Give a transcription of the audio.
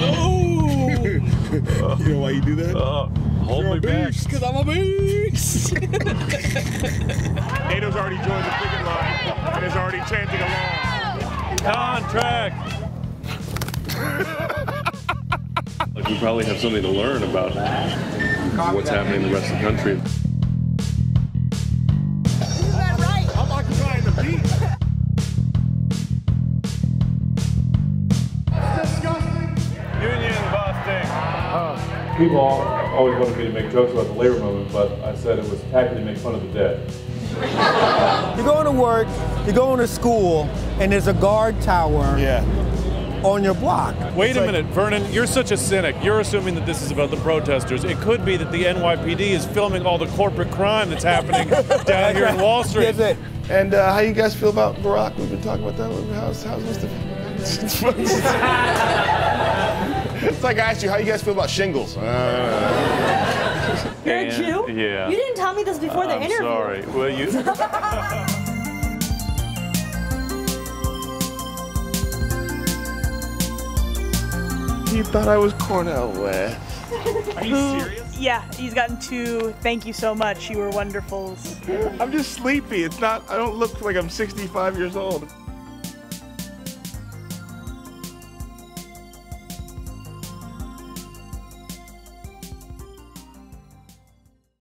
you know why you do that? Uh, hold me back. Because I'm a beast. Nato's already joined the picket line and is already chanting along. Contract. Like we probably have something to learn about what's happening in the rest of the country. People always wanted me to make jokes about the labor movement, but I said it was tacky to make fun of the dead. You're going to work, you're going to school, and there's a guard tower yeah. on your block. Wait a minute, Vernon, you're such a cynic. You're assuming that this is about the protesters. It could be that the NYPD is filming all the corporate crime that's happening down here in Wall Street. That's it. And uh, how you guys feel about Barack? We've been talking about that. How's, how's Mr. it's like I asked you, how you guys feel about shingles? Uh, You're a Jew? yeah. You didn't tell me this before the I'm interview. sorry. Well, you. he thought I was Cornel West. Are you serious? Yeah, he's gotten two. Thank you so much. You were wonderful. I'm just sleepy. It's not, I don't look like I'm 65 years old.